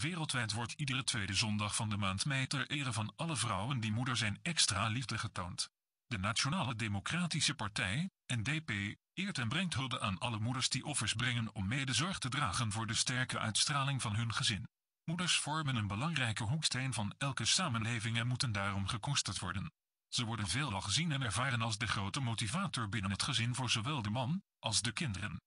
Wereldwijd wordt iedere tweede zondag van de maand mei ter ere van alle vrouwen die moeder zijn extra liefde getoond. De Nationale Democratische Partij, NDP, eert en brengt hulde aan alle moeders die offers brengen om mede zorg te dragen voor de sterke uitstraling van hun gezin. Moeders vormen een belangrijke hoeksteen van elke samenleving en moeten daarom gekoesterd worden. Ze worden veelal gezien en ervaren als de grote motivator binnen het gezin voor zowel de man als de kinderen.